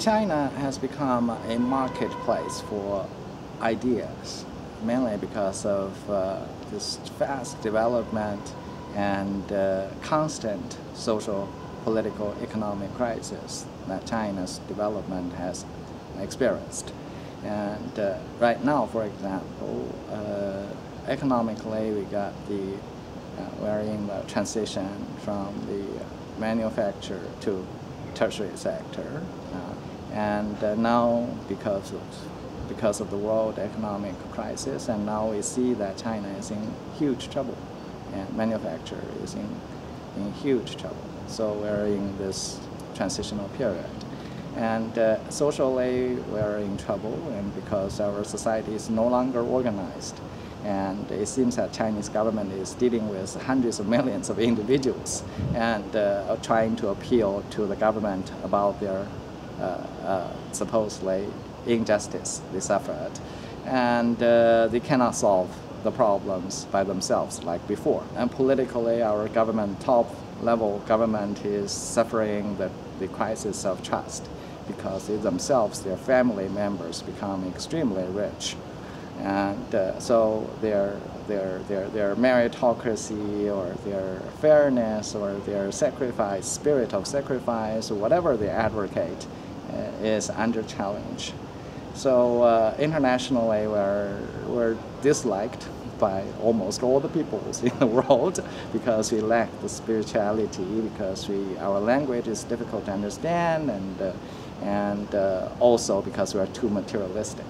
China has become a marketplace for ideas, mainly because of uh, this fast development and uh, constant social, political, economic crisis that China's development has experienced. And uh, right now, for example, uh, economically, we got the uh, we're in the transition from the manufacture to tertiary sector, uh, and uh, now because of because of the world economic crisis, and now we see that China is in huge trouble, and manufacture is in in huge trouble. So we're in this transitional period. And uh, socially, we're in trouble, and because our society is no longer organized. And it seems that Chinese government is dealing with hundreds of millions of individuals and uh, trying to appeal to the government about their supposedly injustice they suffered. And uh, they cannot solve the problems by themselves like before. And politically, our government, top level government, is suffering the, the crisis of trust because they themselves, their family members, become extremely rich. And uh, so their, their, their, their meritocracy or their fairness or their sacrifice, spirit of sacrifice, whatever they advocate, uh, is under challenge. So uh, internationally, we're, we're disliked by almost all the peoples in the world because we lack the spirituality, because we, our language is difficult to understand, and, uh, and uh, also because we are too materialistic.